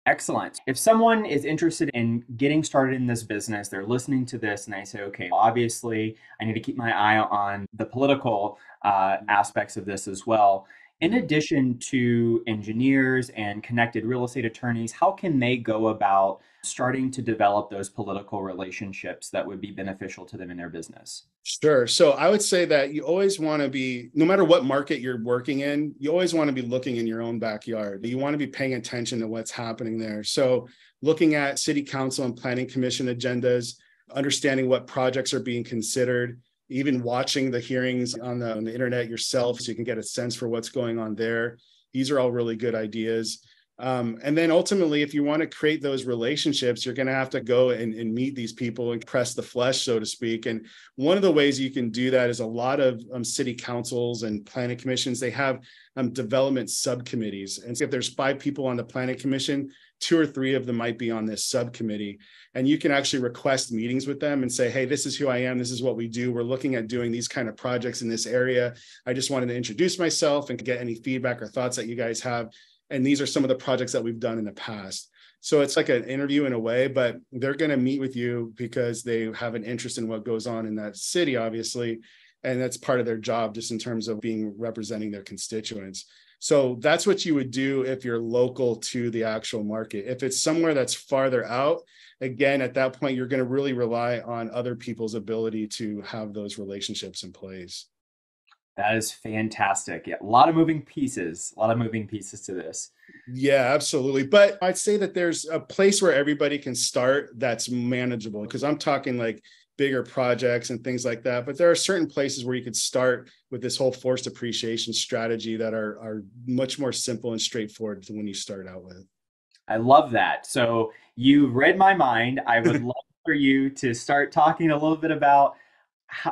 Excellent. If someone is interested in getting started in this business, they're listening to this and they say, okay, obviously, I need to keep my eye on the political uh, aspects of this as well. In addition to engineers and connected real estate attorneys, how can they go about starting to develop those political relationships that would be beneficial to them in their business? Sure. So I would say that you always want to be, no matter what market you're working in, you always want to be looking in your own backyard. You want to be paying attention to what's happening there. So looking at city council and planning commission agendas, understanding what projects are being considered, even watching the hearings on the, on the internet yourself so you can get a sense for what's going on there. These are all really good ideas. Um, and then ultimately, if you want to create those relationships, you're going to have to go and, and, meet these people and press the flesh, so to speak. And one of the ways you can do that is a lot of um, city councils and planning commissions, they have um, development subcommittees. And so if there's five people on the planning commission, two or three of them might be on this subcommittee. And you can actually request meetings with them and say, hey, this is who I am. This is what we do. We're looking at doing these kind of projects in this area. I just wanted to introduce myself and get any feedback or thoughts that you guys have and these are some of the projects that we've done in the past. So it's like an interview in a way but they're going to meet with you because they have an interest in what goes on in that city obviously. And that's part of their job just in terms of being representing their constituents. So that's what you would do if you're local to the actual market. If it's somewhere that's farther out again at that point you're going to really rely on other people's ability to have those relationships in place that is fantastic. Yeah, a lot of moving pieces, a lot of moving pieces to this. Yeah, absolutely. But I'd say that there's a place where everybody can start that's manageable because I'm talking like bigger projects and things like that. But there are certain places where you could start with this whole forced appreciation strategy that are, are much more simple and straightforward than when you start out with. I love that. So you read my mind. I would *laughs* love for you to start talking a little bit about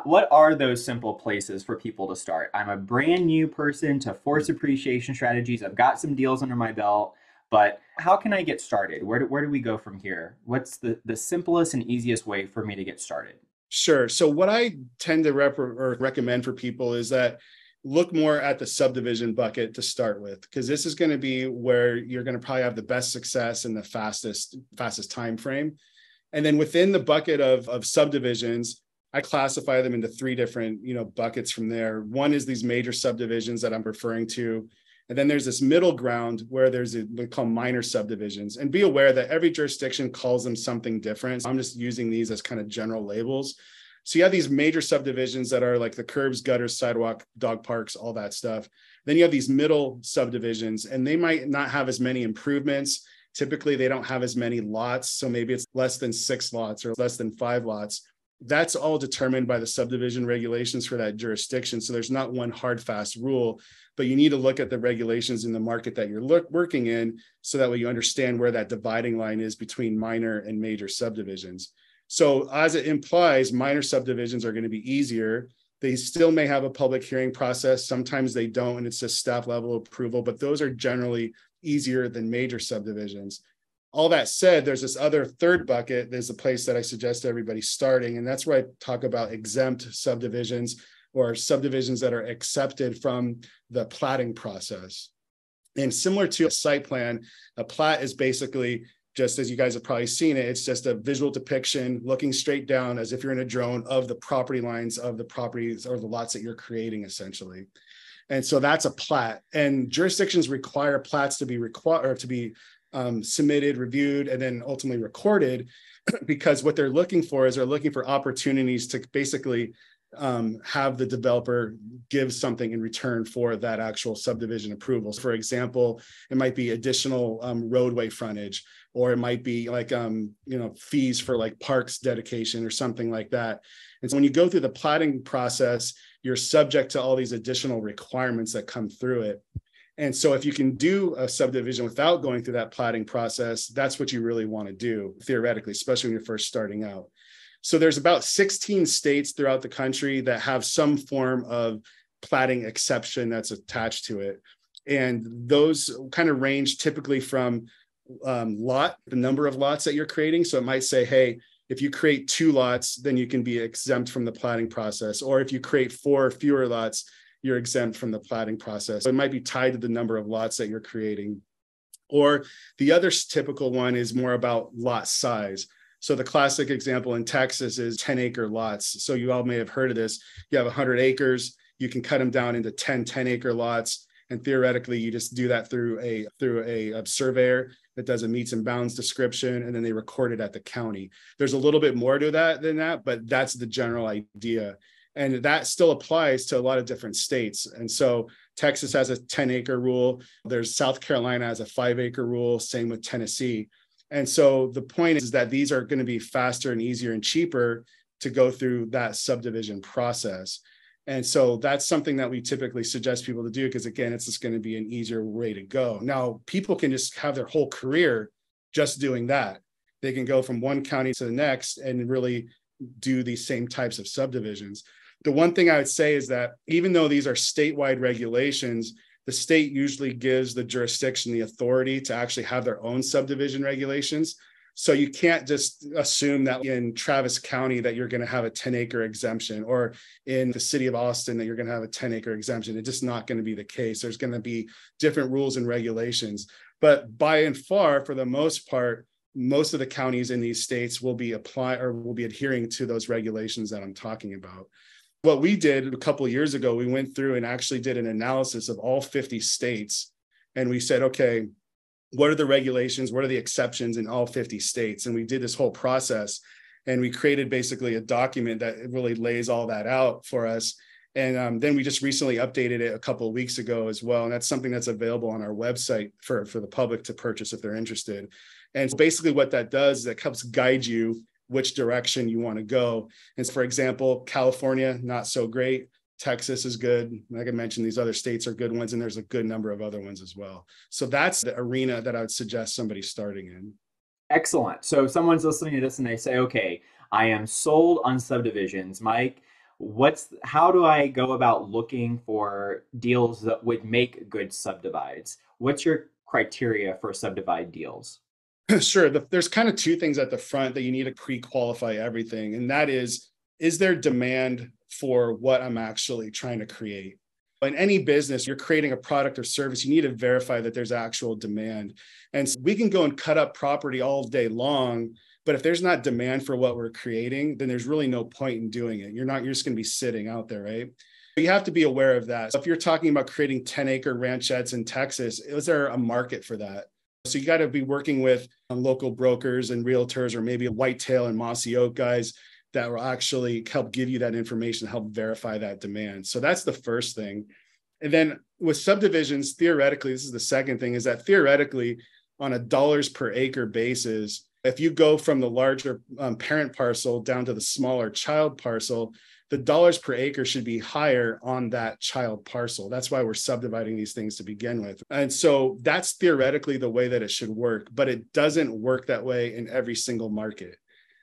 what are those simple places for people to start? I'm a brand new person to force mm. appreciation strategies. I've got some deals under my belt, but how can I get started? Where do, where do we go from here? What's the, the simplest and easiest way for me to get started? Sure. So what I tend to rep- or recommend for people is that look more at the subdivision bucket to start with because this is going to be where you're going to probably have the best success in the fastest fastest time frame and then within the bucket of, of subdivisions i classify them into three different you know buckets from there one is these major subdivisions that i'm referring to and then there's this middle ground where there's a, we call minor subdivisions and be aware that every jurisdiction calls them something different i'm just using these as kind of general labels so you have these major subdivisions that are like the curbs, gutters, sidewalk, dog parks, all that stuff. Then you have these middle subdivisions, and they might not have as many improvements. Typically, they don't have as many lots. So maybe it's less than six lots or less than five lots. That's all determined by the subdivision regulations for that jurisdiction. So there's not one hard, fast rule, but you need to look at the regulations in the market that you're look, working in so that way you understand where that dividing line is between minor and major subdivisions. So, as it implies, minor subdivisions are going to be easier. They still may have a public hearing process. Sometimes they don't, and it's just staff level approval, but those are generally easier than major subdivisions. All that said, there's this other third bucket. There's a place that I suggest everybody starting, and that's where I talk about exempt subdivisions or subdivisions that are accepted from the platting process. And similar to a site plan, a plat is basically just as you guys have probably seen it, it's just a visual depiction looking straight down as if you're in a drone of the property lines of the properties or the lots that you're creating essentially. And so that's a plat. And jurisdictions require plats to be required to be um, submitted, reviewed, and then ultimately recorded *clears throat* because what they're looking for is they're looking for opportunities to basically um, have the developer give something in return for that actual subdivision approvals. For example, it might be additional um, roadway frontage, or it might be like um, you know fees for like parks dedication or something like that. And so when you go through the platting process, you're subject to all these additional requirements that come through it. And so if you can do a subdivision without going through that platting process, that's what you really want to do theoretically, especially when you're first starting out. So there's about 16 states throughout the country that have some form of platting exception that's attached to it. And those kind of range typically from um, lot, the number of lots that you're creating. So it might say, hey, if you create two lots, then you can be exempt from the platting process. Or if you create four fewer lots, you're exempt from the platting process. It might be tied to the number of lots that you're creating. Or the other typical one is more about lot size. So the classic example in Texas is 10 acre lots. So you all may have heard of this. You have 100 acres, you can cut them down into 10 10 acre lots and theoretically you just do that through a through a, a surveyor that does a metes and bounds description and then they record it at the county. There's a little bit more to that than that, but that's the general idea. And that still applies to a lot of different states. And so Texas has a 10 acre rule. There's South Carolina has a five acre rule, same with Tennessee. And so the point is that these are going to be faster and easier and cheaper to go through that subdivision process. And so that's something that we typically suggest people to do because, again, it's just going to be an easier way to go. Now, people can just have their whole career just doing that. They can go from one county to the next and really do these same types of subdivisions. The one thing I would say is that even though these are statewide regulations, the state usually gives the jurisdiction the authority to actually have their own subdivision regulations. So you can't just assume that in Travis County that you're going to have a 10 acre exemption or in the city of Austin that you're going to have a 10 acre exemption. It's just not going to be the case. There's going to be different rules and regulations. But by and far, for the most part, most of the counties in these states will be apply or will be adhering to those regulations that I'm talking about what we did a couple years ago, we went through and actually did an analysis of all 50 states. And we said, okay, what are the regulations? What are the exceptions in all 50 states? And we did this whole process and we created basically a document that really lays all that out for us. And um, then we just recently updated it a couple of weeks ago as well. And that's something that's available on our website for, for the public to purchase if they're interested. And basically, what that does is it helps guide you which direction you want to go. And for example, California, not so great. Texas is good. Like I mentioned, these other states are good ones, and there's a good number of other ones as well. So that's the arena that I would suggest somebody starting in. Excellent. So if someone's listening to this and they say, okay, I am sold on subdivisions, Mike, what's how do I go about looking for deals that would make good subdivides? What's your criteria for subdivide deals? *clears throat* Sure. The, there's kind of two things at the front that you need to pre-qualify everything, and that is, is there demand for what I'm actually trying to create? In any business, you're creating a product or service, you need to verify that there's actual demand. And so we can go and cut up property all day long, but if there's not demand for what we're creating, then there's really no point in doing it. You're not, you're just going to be sitting out there, right? You have to be aware of that. So if you're talking about creating 10 acre ranchettes in Texas, is there a market for that? So you got to be working with local brokers and realtors, or maybe whitetail and mossy oak guys that will actually help give you that information, help verify that demand. So that's the first thing. And then with subdivisions, theoretically, this is the second thing, is that theoretically, on a dollars per acre basis, if you go from the larger um, parent parcel down to the smaller child parcel, the dollars per acre should be higher on that child parcel. That's why we're subdividing these things to begin with. And so that's theoretically the way that it should work, but it doesn't work that way in every single market.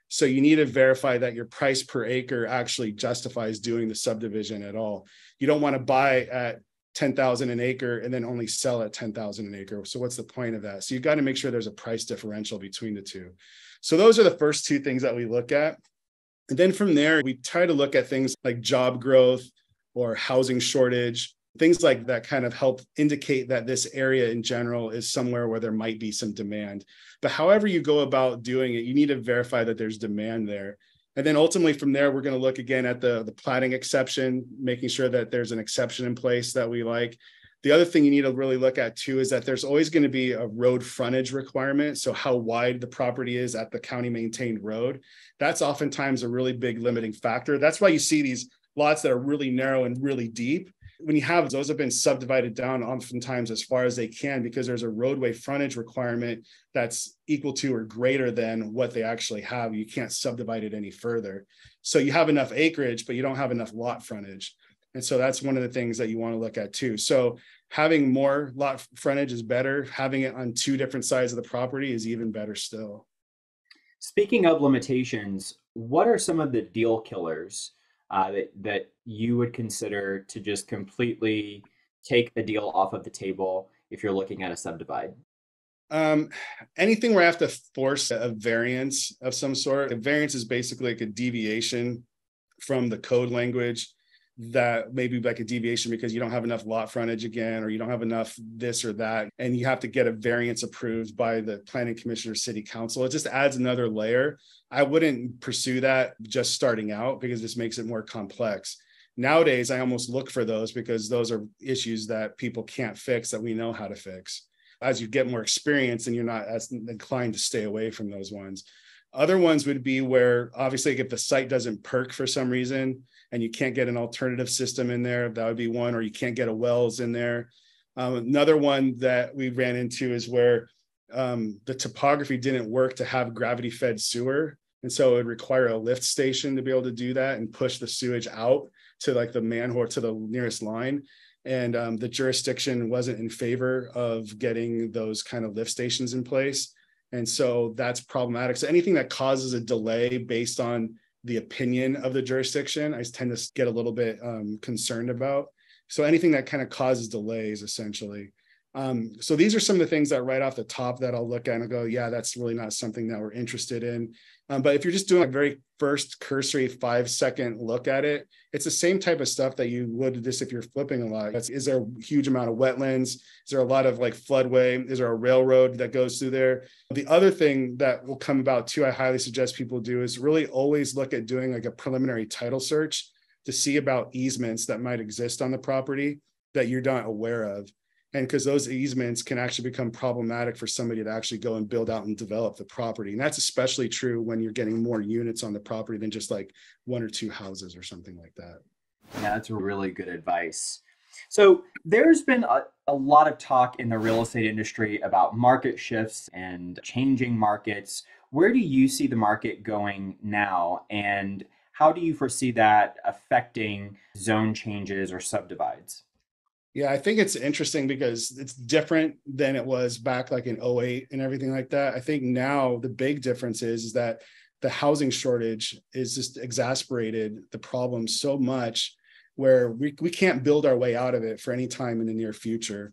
So you need to verify that your price per acre actually justifies doing the subdivision at all. You don't want to buy at 10,000 an acre and then only sell at 10,000 an acre. So what's the point of that? So you've got to make sure there's a price differential between the two. So those are the first two things that we look at. And then from there, we try to look at things like job growth or housing shortage, things like that kind of help indicate that this area in general is somewhere where there might be some demand. But however you go about doing it, you need to verify that there's demand there. And then ultimately from there, we're going to look again at the, the platting exception, making sure that there's an exception in place that we like. The other thing you need to really look at too is that there's always going to be a road frontage requirement. So how wide the property is at the county maintained road. That's oftentimes a really big limiting factor. That's why you see these lots that are really narrow and really deep when you have those have been subdivided down oftentimes as far as they can because there's a roadway frontage requirement that's equal to or greater than what they actually have. You can't subdivide it any further. So you have enough acreage, but you don't have enough lot frontage. And so that's one of the things that you want to look at too. So having more lot frontage is better. Having it on two different sides of the property is even better still. Speaking of limitations, what are some of the deal killers uh, that that you would consider to just completely take the deal off of the table if you're looking at a subdivide? Um, anything where I have to force a variance of some sort. A variance is basically like a deviation from the code language that maybe like a deviation because you don't have enough lot frontage again, or you don't have enough this or that, and you have to get a variance approved by the planning commission or city council. It just adds another layer. I wouldn't pursue that just starting out because this makes it more complex. Nowadays, I almost look for those because those are issues that people can't fix that we know how to fix. As you get more experience, and you're not as inclined to stay away from those ones. Other ones would be where obviously if the site doesn't perk for some reason and you can't get an alternative system in there, that would be one, or you can't get a wells in there. Um, another one that we ran into is where um, the topography didn't work to have gravity fed sewer. And so it would require a lift station to be able to do that and push the sewage out to like the manhole to the nearest line. And um, the jurisdiction wasn't in favor of getting those kind of lift stations in place. And so that's problematic. So anything that causes a delay based on the opinion of the jurisdiction, I tend to get a little bit um, concerned about. So anything that kind of causes delays, essentially. Um, so these are some of the things that right off the top that I'll look at and go, yeah, that's really not something that we're interested in. Um, but if you're just doing a very first cursory five second look at it, it's the same type of stuff that you would just if you're flipping a lot. That's, is there a huge amount of wetlands? Is there a lot of like floodway? Is there a railroad that goes through there? The other thing that will come about too, I highly suggest people do is really always look at doing like a preliminary title search to see about easements that might exist on the property that you're not aware of and because those easements can actually become problematic for somebody to actually go and build out and develop the property. And that's especially true when you're getting more units on the property than just like one or two houses or something like that. Yeah that's really good advice. So there's been a, a lot of talk in the real estate industry about market shifts and changing markets. Where do you see the market going now? And how do you foresee that affecting zone changes or subdivides yeah, I think it's interesting because it's different than it was back like in 08 and everything like that. I think now the big difference is, is that the housing shortage is just exasperated the problem so much where we, we can't build our way out of it for any time in the near future.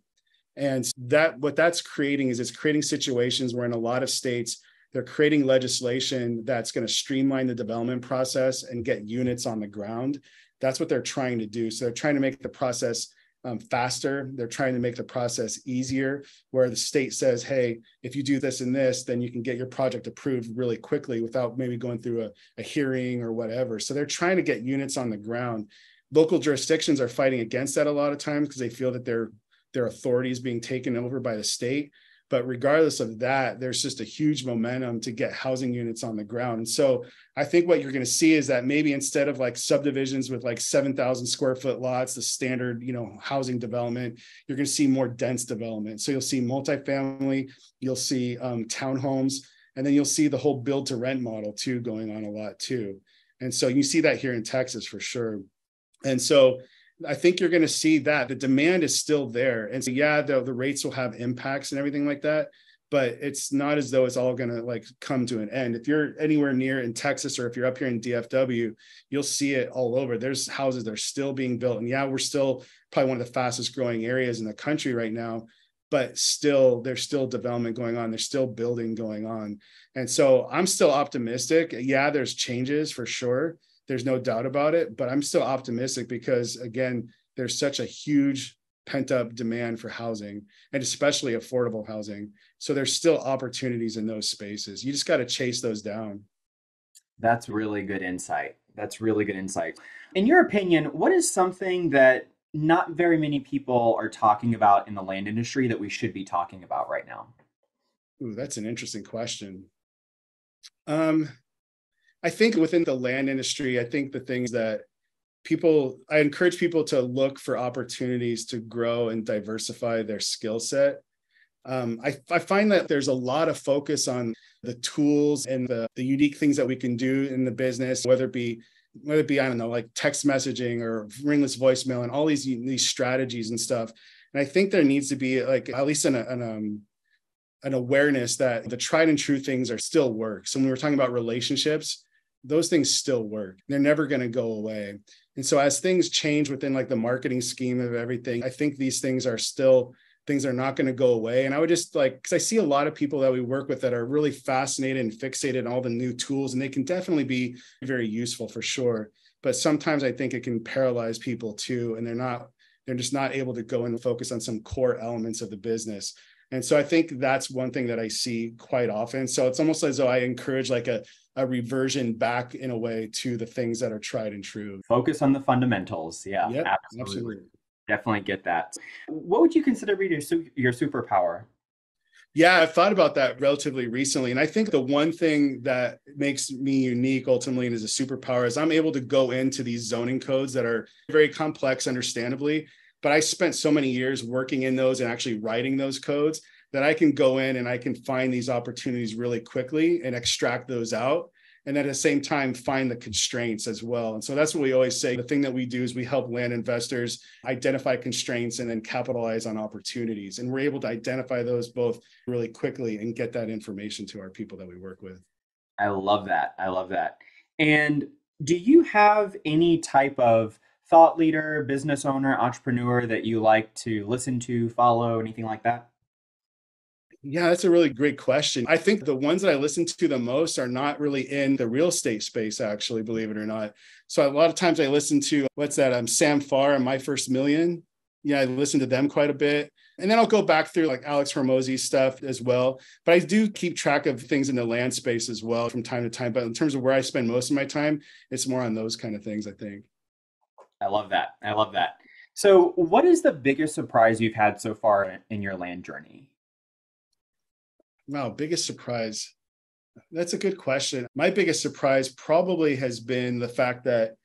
And that what that's creating is it's creating situations where in a lot of states they're creating legislation that's going to streamline the development process and get units on the ground. That's what they're trying to do. So they're trying to make the process um, faster. They're trying to make the process easier, where the state says, hey, if you do this and this, then you can get your project approved really quickly without maybe going through a, a hearing or whatever. So they're trying to get units on the ground. Local jurisdictions are fighting against that a lot of times because they feel that their their authority is being taken over by the state. But regardless of that, there's just a huge momentum to get housing units on the ground. And so I think what you're going to see is that maybe instead of like subdivisions with like 7,000 square foot lots, the standard, you know, housing development, you're going to see more dense development. So you'll see multifamily, you'll see um, townhomes, and then you'll see the whole build to rent model too going on a lot too. And so you see that here in Texas for sure. And so I think you're going to see that the demand is still there. And so, yeah, the, the rates will have impacts and everything like that, but it's not as though it's all going to like come to an end. If you're anywhere near in Texas or if you're up here in DFW, you'll see it all over. There's houses that are still being built. And yeah, we're still probably one of the fastest growing areas in the country right now, but still, there's still development going on. There's still building going on. And so I'm still optimistic. Yeah, there's changes for sure there's no doubt about it. But I'm still optimistic because, again, there's such a huge pent up demand for housing and especially affordable housing. So there's still opportunities in those spaces. You just got to chase those down. That's really good insight. That's really good insight. In your opinion, what is something that not very many people are talking about in the land industry that we should be talking about right now? Ooh, that's an interesting question. Um, I think within the land industry, I think the things that people, I encourage people to look for opportunities to grow and diversify their skill set. Um, I, I find that there's a lot of focus on the tools and the, the unique things that we can do in the business, whether it be whether it be I don't know like text messaging or ringless voicemail and all these these strategies and stuff. And I think there needs to be like at least an, an um, an awareness that the tried and true things are still work. So when we were talking about relationships, those things still work. They're never going to go away. And so as things change within like the marketing scheme of everything, I think these things are still things are not going to go away. And I would just like, because I see a lot of people that we work with that are really fascinated and fixated on all the new tools, and they can definitely be very useful for sure. But sometimes I think it can paralyze people too, and they're not, they're just not able to go and focus on some core elements of the business. And so I think that's one thing that I see quite often. So it's almost as though I encourage like a, a reversion back in a way to the things that are tried and true. Focus on the fundamentals. Yeah, yep, absolutely. absolutely. Definitely get that. What would you consider to be your, your superpower? Yeah, I've thought about that relatively recently. And I think the one thing that makes me unique ultimately and is a superpower is I'm able to go into these zoning codes that are very complex, understandably. But I spent so many years working in those and actually writing those codes that I can go in and I can find these opportunities really quickly and extract those out. And at the same time, find the constraints as well. And so that's what we always say. The thing that we do is we help land investors identify constraints and then capitalize on opportunities. And we're able to identify those both really quickly and get that information to our people that we work with. I love that. I love that. And do you have any type of thought leader, business owner, entrepreneur that you like to listen to, follow, anything like that? Yeah, that's a really great question. I think the ones that I listen to the most are not really in the real estate space, actually, believe it or not. So a lot of times I listen to what's that? Um, Sam Parr and My First Million. Yeah, I listen to them quite a bit. And then I'll go back through like Alex Hormozi stuff as well. But I do keep track of things in the land space as well from time to time. But in terms of where I spend most of my time, it's more on those kind of things, I think. I love that. I love that. So, what is the biggest surprise you've had so far in your land journey? Wow, biggest surprise. That's a good question. My biggest surprise probably has been the fact that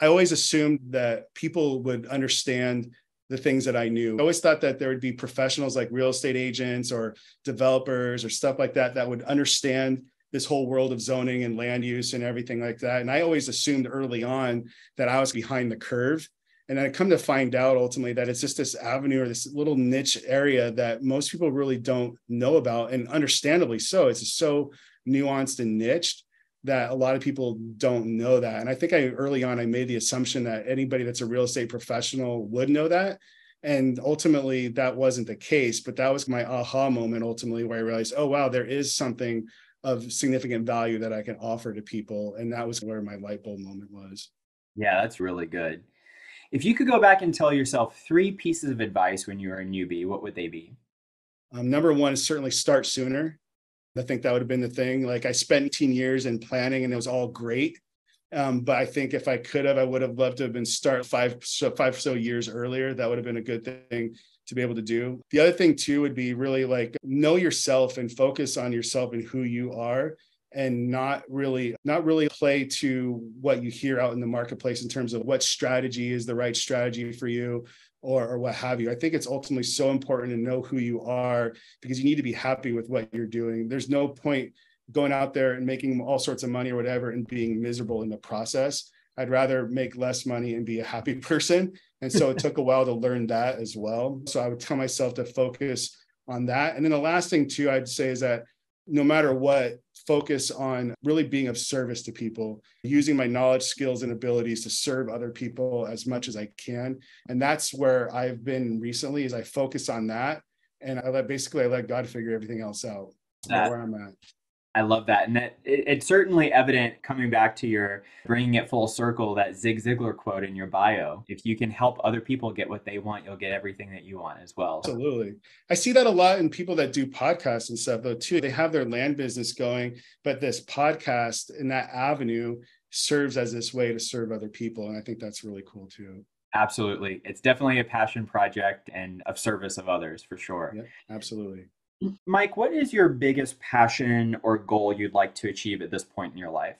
I always assumed that people would understand the things that I knew. I always thought that there would be professionals like real estate agents or developers or stuff like that that would understand this whole world of zoning and land use and everything like that. And I always assumed early on that I was behind the curve. And I come to find out ultimately that it's just this avenue or this little niche area that most people really don't know about. And understandably so, it's so nuanced and niched that a lot of people don't know that. And I think I early on I made the assumption that anybody that's a real estate professional would know that. And ultimately that wasn't the case, but that was my aha moment ultimately where I realized, oh wow, there is something of significant value that I can offer to people. And that was where my light bulb moment was. Yeah, that's really good. If you could go back and tell yourself three pieces of advice when you were a newbie, what would they be? Um, number one is certainly start sooner. I think that would have been the thing. Like I spent 18 years in planning and it was all great. Um, but I think if I could have, I would have loved to have been start five so five or so years earlier. That would have been a good thing to be able to do. The other thing too would be really like know yourself and focus on yourself and who you are and not really not really play to what you hear out in the marketplace in terms of what strategy is the right strategy for you or, or what have you. I think it's ultimately so important to know who you are because you need to be happy with what you're doing. There's no point going out there and making all sorts of money or whatever and being miserable in the process. I'd rather make less money and be a happy *laughs* person. And so it took a while to learn that as well. So I would tell myself to focus on that. And then the last thing, too, I'd say is that no matter what, focus on really being of service to people, using my knowledge, skills, and abilities to serve other people as much as I can. And that's where I've been recently is I focus on that. And I let basically I let God figure everything else out. That, where I'm at. I love that. And that it, it's certainly evident coming back to your bringing it full circle, that Zig Ziglar quote in your bio. If you can help other people get what they want, you'll get everything that you want as well. Absolutely. I see that a lot in people that do podcasts and stuff, though, too. They have their land business going, but this podcast and that avenue serves as this way to serve other people. And I think that's really cool, too. Absolutely. It's definitely a passion project and of service of others for sure. Yeah, absolutely. Mike, what is your biggest passion or goal you'd like to achieve at this point in your life?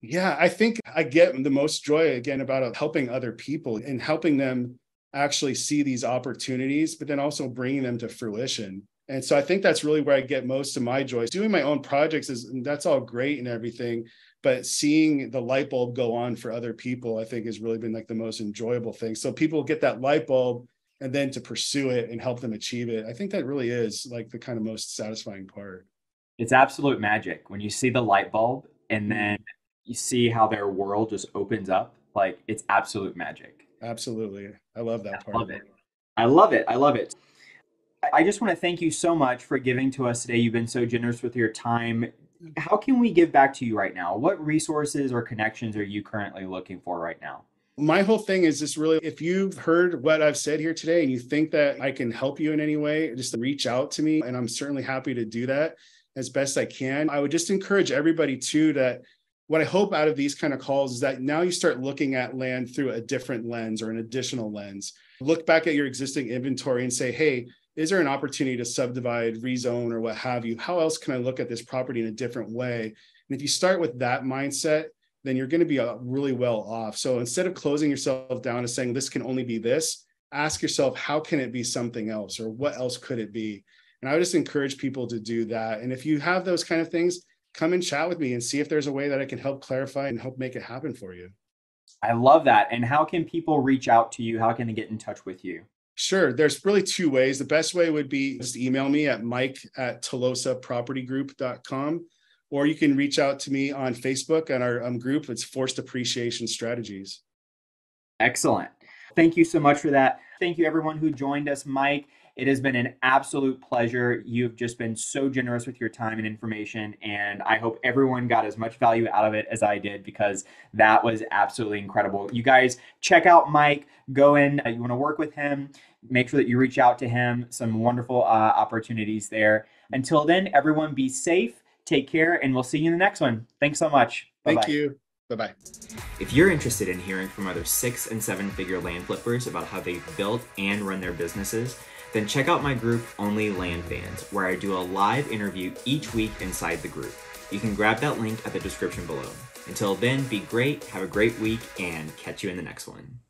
Yeah, I think I get the most joy again about uh, helping other people and helping them actually see these opportunities, but then also bringing them to fruition. And so I think that's really where I get most of my joy. Doing my own projects is that's all great and everything, but seeing the light bulb go on for other people, I think has really been like the most enjoyable thing. So people get that light bulb and then to pursue it and help them achieve it. I think that really is like the kind of most satisfying part. It's absolute magic when you see the light bulb and mm-hmm. then you see how their world just opens up. Like it's absolute magic. Absolutely. I love that part. I love it. I love it. I love it. I just want to thank you so much for giving to us today. You've been so generous with your time. Mm-hmm. How can we give back to you right now? What resources or connections are you currently looking for right now? My whole thing is just really if you've heard what I've said here today and you think that I can help you in any way, just reach out to me. And I'm certainly happy to do that as best I can. I would just encourage everybody too that what I hope out of these kind of calls is that now you start looking at land through a different lens or an additional lens. Look back at your existing inventory and say, hey, is there an opportunity to subdivide, rezone, or what have you? How else can I look at this property in a different way? And if you start with that mindset, then you're going to be uh, really well off. So instead of closing yourself down and saying this can only be this, ask yourself, how can it be something else or what else could it be? And I would just encourage people to do that. And if you have those kind of things, come and chat with me and see if there's a way that I can help clarify and help make it happen for you. I love that. And how can people reach out to you? How can they get in touch with you? Sure. There's really two ways. The best way would be just email me at mike at tolosapropertygroup.com or you can reach out to me on Facebook and our um, group. It's Forced Appreciation Strategies. Excellent. Thank you so much for that. Thank you, everyone who joined us, Mike. It has been an absolute pleasure. You've just been so generous with your time and information, and I hope everyone got as much value out of it as I did because that was absolutely incredible. You guys check out Mike. Go in. Uh, you want to work with him? Make sure that you reach out to him. Some wonderful uh, opportunities there. Until then, everyone be safe Take care, and we'll see you in the next one. Thanks so much. Bye-bye. Thank you. Bye bye. If you're interested in hearing from other six and seven figure land flippers about how they built and run their businesses, then check out my group Only Land Fans, where I do a live interview each week inside the group. You can grab that link at the description below. Until then, be great, have a great week, and catch you in the next one.